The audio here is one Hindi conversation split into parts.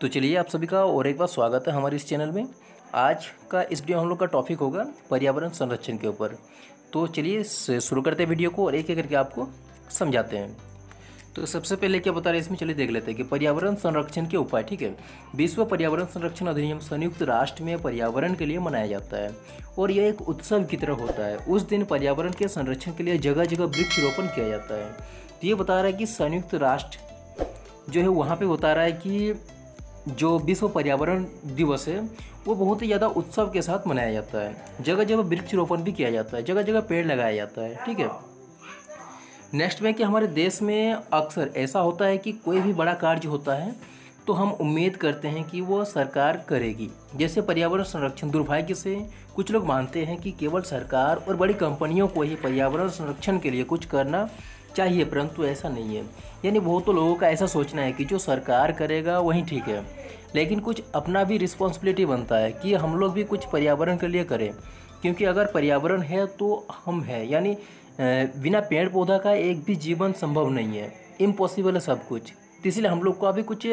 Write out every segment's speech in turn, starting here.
तो चलिए आप सभी का और एक बार स्वागत है हमारे इस चैनल में। आज का इस वीडियो हम लोग का टॉपिक होगा पर्यावरण संरक्षण के ऊपर। तो चलिए शुरू करते हैं वीडियो को और एक एक करके आपको समझाते हैं। तो सबसे पहले क्या बता रहे हैं इसमें? चलिए देख लेते हैं कि पर्यावरण संरक्षण के उपाय, ठीक है? विश्व पर्यावरण संरक्षण अधिनियम संयुक्त राष्ट्र में पर्यावरण के लिए मनाया जाता है और यह एक उत्सव की तरह होता है। उस दिन पर्यावरण के संरक्षण के लिए जगह जगह वृक्षरोपण किया जाता है। तो ये बता रहा है कि संयुक्त राष्ट्र जो है वहाँ पे बता रहा है कि जो विश्व पर्यावरण दिवस है, वो बहुत ही ज़्यादा उत्सव के साथ मनाया जाता है। जगह जगह वृक्षरोपण भी किया जाता है जगह जगह पेड़ लगाया जाता है, ठीक है? नेक्स्ट में कि हमारे देश में अक्सर ऐसा होता है कि कोई भी बड़ा कार्य होता है तो हम उम्मीद करते हैं कि वो सरकार करेगी। जैसे पर्यावरण संरक्षण दुर्भाग्य से कुछ लोग मानते हैं कि केवल सरकार और बड़ी कंपनियों को ही पर्यावरण संरक्षण के लिए कुछ करना चाहिए, परंतु ऐसा नहीं है। यानी बहुत तो लोगों का ऐसा सोचना है कि जो सरकार करेगा, वही ठीक है। लेकिन कुछ अपना भी रिस्पॉन्सिबिलिटी बनता है कि हम लोग भी कुछ पर्यावरण के लिए करें। क्योंकि अगर पर्यावरण है तो हम हैं। यानी बिना पेड़ पौधा का एक भी जीवन संभव नहीं है। इम्पॉसिबल है सब कुछ। इसलिए हम लोग का भी कुछ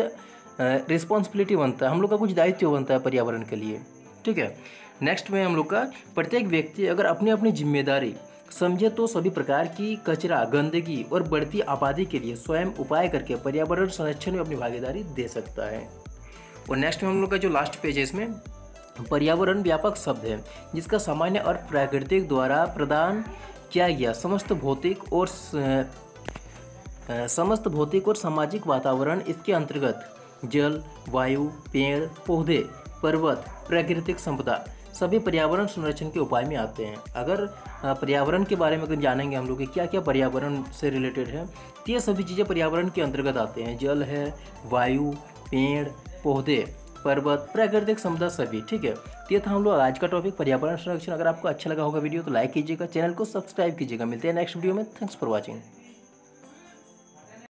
रिस्पॉन्सिबिलिटी बनता है। हम लोग का कुछ दायित्व बनता है पर्यावरण के लिए। ठीक है? नेक्स्ट में हम लोग का प्रत्येक व्यक्ति अगर अपनी अपनी ज़िम्मेदारी समझे तो सभी प्रकार की कचरा, गंदगी और बढ़ती आबादी के लिए स्वयं उपाय करके पर्यावरण संरक्षण में अपनी भागीदारी दे सकता है। और नेक्स्ट में हम लोग का जो लास्ट पेज है इसमें, पर्यावरण व्यापक शब्द है, जिसका सामान्य और प्राकृतिक द्वारा प्रदान किया गया समस्त भौतिक और समस्त भौतिक और सामाजिक वातावरण इसके अंतर्गत जल, वायु, पेड़, पौधे, पर्वत, प्राकृतिक संपदा सभी पर्यावरण संरक्षण के उपाय में आते हैं। अगर पर्यावरण के बारे में जानेंगे हम लोग कि क्या क्या पर्यावरण से रिलेटेड है तो ये सभी चीज़ें पर्यावरण के अंतर्गत आते हैं। जल है, वायु, पेड़, पौधे, पर्वत, प्राकृतिक समुदाय सभी, ठीक है? तो ये था हम लोग आज का टॉपिक पर्यावरण संरक्षण। अगर आपको अच्छा लगा होगा वीडियो तो लाइक कीजिएगा, चैनल को सब्सक्राइब कीजिएगा। मिलते हैं नेक्स्ट वीडियो में। Thanks for watching